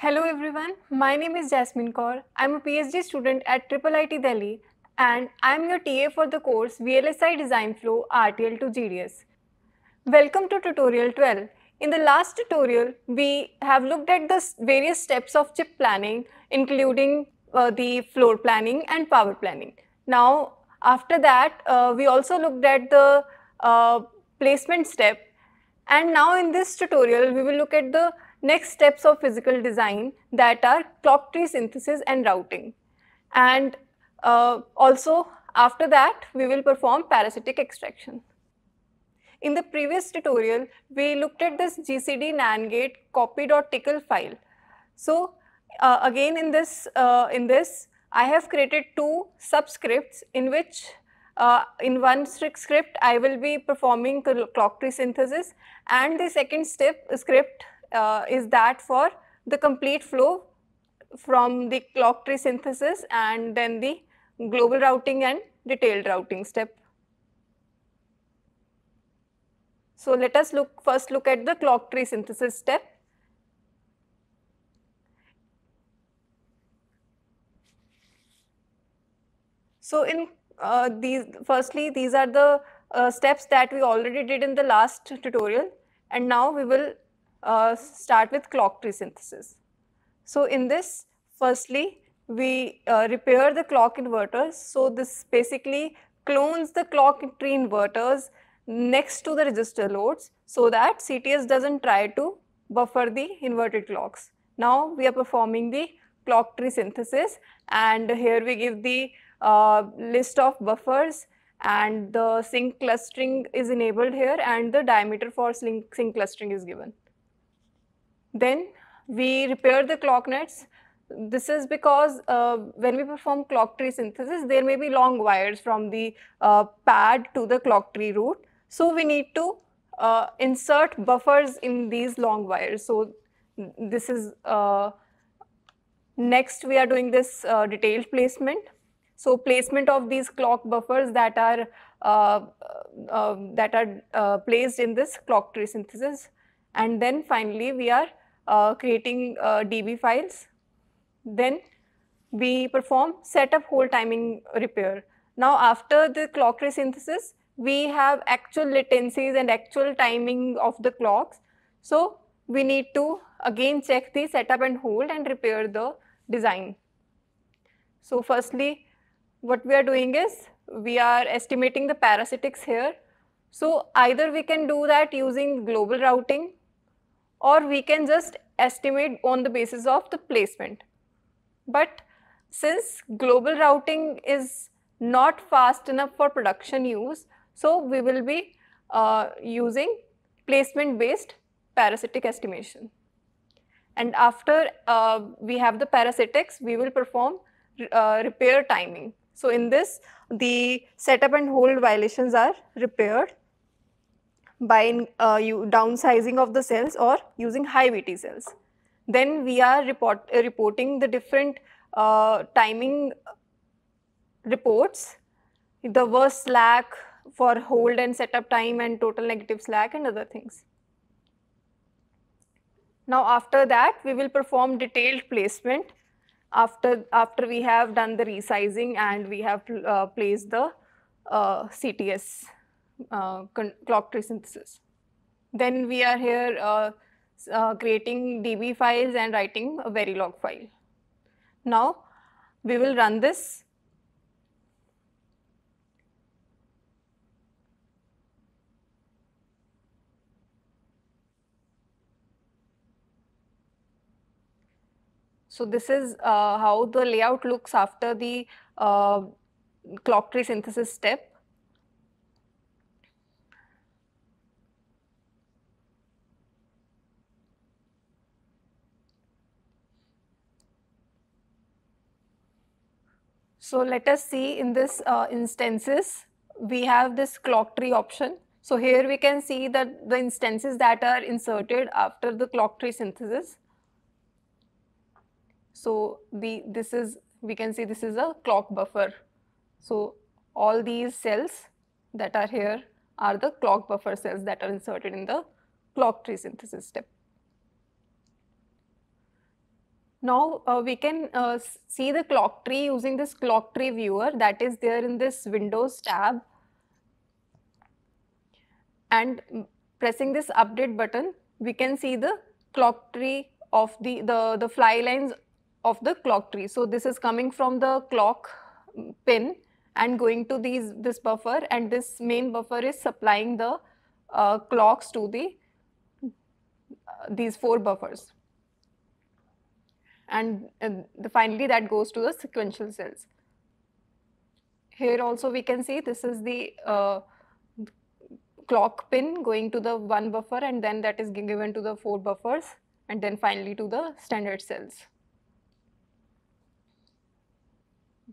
Hello everyone, my name is Jasmine Kaur. I'm a PhD student at Triple IT Delhi and I'm your TA for the course VLSI Design Flow RTL to GDS. Welcome to tutorial 12. In the last tutorial, we have looked at the various steps of chip planning including uh, the floor planning and power planning. Now after that, uh, we also looked at the uh, placement step and now in this tutorial, we will look at the next steps of physical design that are clock tree synthesis and routing. And uh, also after that, we will perform parasitic extraction. In the previous tutorial, we looked at this GCD Nangate copy.tcl file. So uh, again in this, uh, in this, I have created two subscripts in which uh, in one script I will be performing clock tree synthesis and the second step script uh, is that for the complete flow from the clock tree synthesis and then the global routing and detailed routing step. So let us look first look at the clock tree synthesis step. So in uh, these, firstly, these are the uh, steps that we already did in the last tutorial and now we will uh, start with clock tree synthesis. So in this, firstly, we uh, repair the clock inverters. So this basically clones the clock tree inverters next to the register loads so that CTS doesn't try to buffer the inverted clocks. Now we are performing the clock tree synthesis and here we give the uh, list of buffers and the sink clustering is enabled here and the diameter for sink, sink clustering is given. Then we repair the clock nets. This is because uh, when we perform clock tree synthesis, there may be long wires from the uh, pad to the clock tree root. So we need to uh, insert buffers in these long wires. So this is uh, next we are doing this uh, detailed placement. So placement of these clock buffers that are uh, that are placed in this clock tree synthesis. And then finally we are uh, creating uh, DB files. Then we perform setup hold timing repair. Now after the clock tree synthesis, we have actual latencies and actual timing of the clocks. So we need to again check the setup and hold and repair the design. So firstly, what we are doing is we are estimating the parasitics here. So either we can do that using global routing or we can just estimate on the basis of the placement. But since global routing is not fast enough for production use, so we will be uh, using placement based parasitic estimation. And after uh, we have the parasitics, we will perform uh, repair timing. So in this, the setup and hold violations are repaired by uh, downsizing of the cells or using high VT cells. Then we are report, uh, reporting the different uh, timing reports, the worst slack for hold and setup time and total negative slack and other things. Now after that, we will perform detailed placement after, after we have done the resizing and we have uh, placed the uh, CTS clock tree synthesis. Then we are here uh, uh, creating DB files and writing a Verilog file. Now we will run this So this is uh, how the layout looks after the uh, clock tree synthesis step. So let us see in this uh, instances, we have this clock tree option. So here we can see that the instances that are inserted after the clock tree synthesis. So the this is we can see this is a clock buffer. So all these cells that are here are the clock buffer cells that are inserted in the clock tree synthesis step. Now uh, we can uh, see the clock tree using this clock tree viewer that is there in this Windows tab. And pressing this update button, we can see the clock tree of the, the, the fly lines of the clock tree. So this is coming from the clock pin and going to these this buffer and this main buffer is supplying the uh, clocks to the uh, these four buffers and, and the, finally that goes to the sequential cells. Here also we can see this is the uh, clock pin going to the one buffer and then that is given to the four buffers and then finally to the standard cells.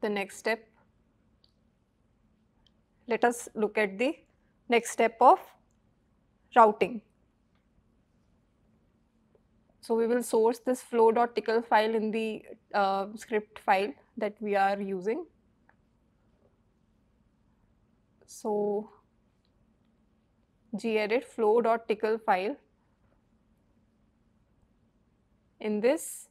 The next step, let us look at the next step of routing. So we will source this flow.tcl file in the uh, script file that we are using. So gedit flow.tcl file. In this,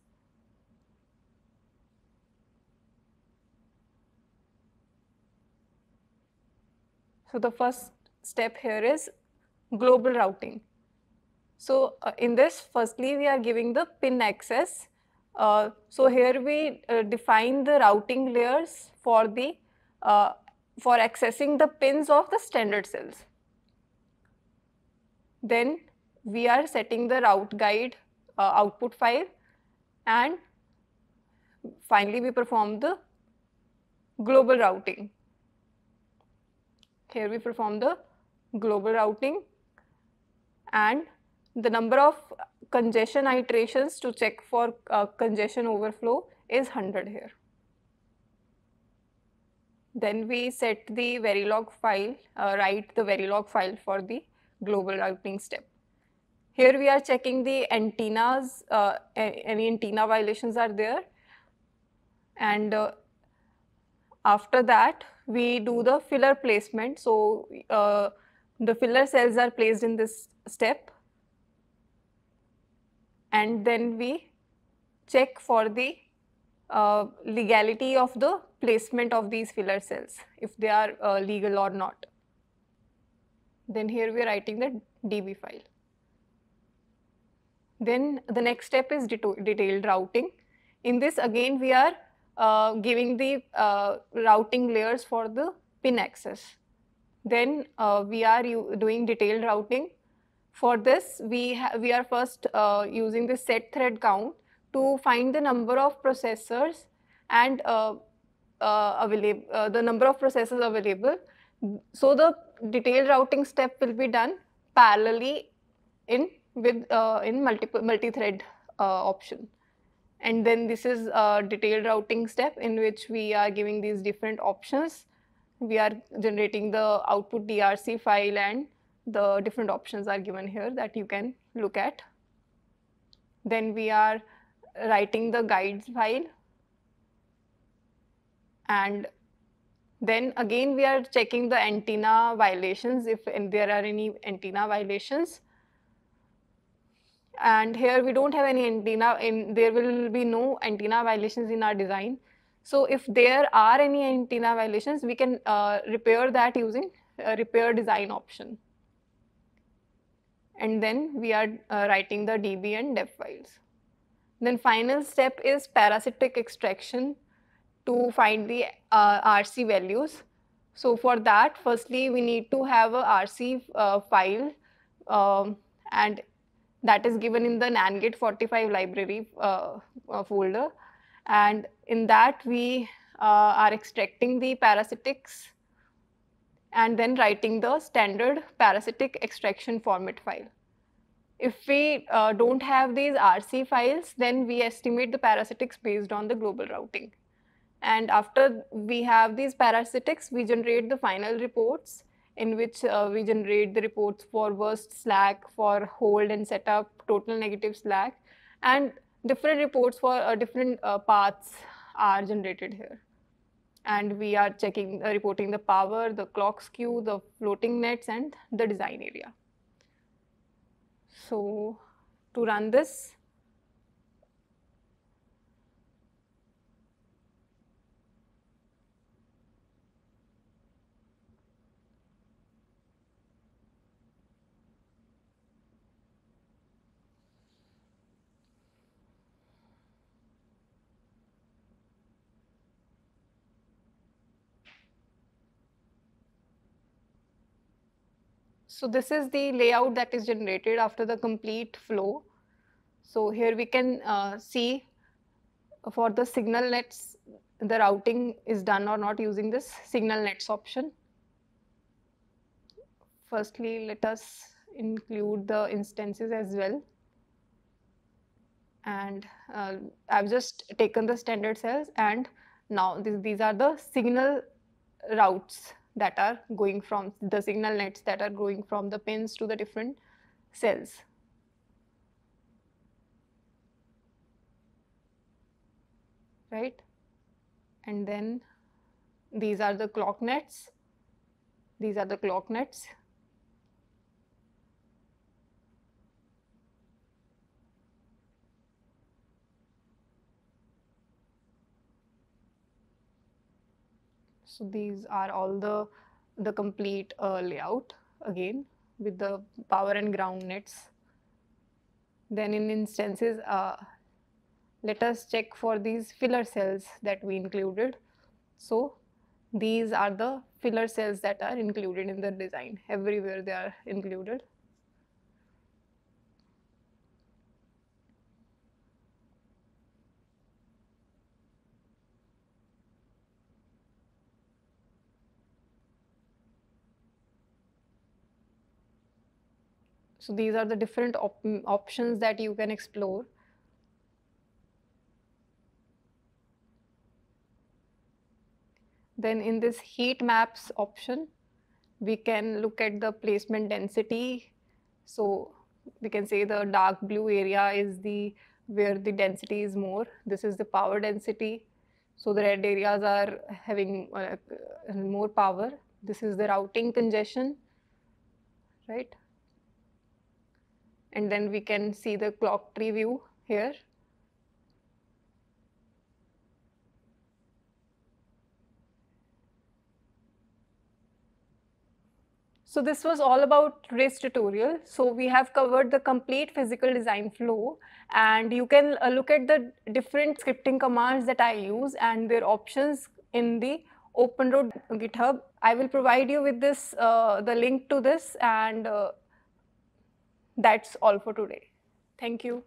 so the first step here is global routing. So uh, in this, firstly, we are giving the pin access. Uh, so here we uh, define the routing layers for the uh, for accessing the pins of the standard cells. Then we are setting the route guide uh, output file and finally we perform the global routing. Here we perform the global routing and the number of congestion iterations to check for uh, congestion overflow is 100 here. Then we set the Verilog file, uh, write the Verilog file for the global routing step. Here we are checking the antennas, uh, any antenna violations are there. And uh, after that, we do the filler placement. So uh, the filler cells are placed in this step and then we check for the uh, legality of the placement of these filler cells, if they are uh, legal or not. Then here we are writing the DB file. Then the next step is detailed routing. In this again we are uh, giving the uh, routing layers for the pin access. Then uh, we are doing detailed routing for this, we, we are first uh, using the set thread count to find the number of processors and uh, uh, available, uh, the number of processors available. So the detailed routing step will be done parallelly in with uh, in multiple multi-thread uh, option. And then this is a detailed routing step in which we are giving these different options. We are generating the output DRC file and the different options are given here that you can look at. Then we are writing the guides file and then again we are checking the antenna violations if there are any antenna violations. And here we don't have any antenna, in, there will be no antenna violations in our design. So if there are any antenna violations, we can uh, repair that using repair design option and then we are uh, writing the DB and DEF files. Then final step is parasitic extraction to find the uh, RC values. So for that, firstly, we need to have a RC uh, file um, and that is given in the Nangate 45 library uh, uh, folder. And in that, we uh, are extracting the parasitics and then writing the standard parasitic extraction format file. If we uh, don't have these RC files, then we estimate the parasitics based on the global routing. And after we have these parasitics, we generate the final reports in which uh, we generate the reports for worst slack, for hold and setup, total negative slack, and different reports for uh, different uh, paths are generated here and we are checking, uh, reporting the power, the clock skew, the floating nets and the design area. So to run this, So this is the layout that is generated after the complete flow. So here we can uh, see for the signal nets, the routing is done or not using this signal nets option. Firstly, let us include the instances as well. And uh, I've just taken the standard cells and now these are the signal routes that are going from the signal nets that are going from the pins to the different cells. Right? And then these are the clock nets. These are the clock nets So these are all the, the complete uh, layout again with the power and ground nets. Then in instances, uh, let us check for these filler cells that we included. So these are the filler cells that are included in the design. Everywhere they are included. So these are the different op options that you can explore. Then in this heat maps option, we can look at the placement density. So we can say the dark blue area is the where the density is more. This is the power density. So the red areas are having uh, more power. This is the routing congestion, right? And then we can see the clock tree view here. So this was all about race tutorial. So we have covered the complete physical design flow and you can uh, look at the different scripting commands that I use and their options in the OpenRoad GitHub. I will provide you with this, uh, the link to this and uh, that's all for today. Thank you.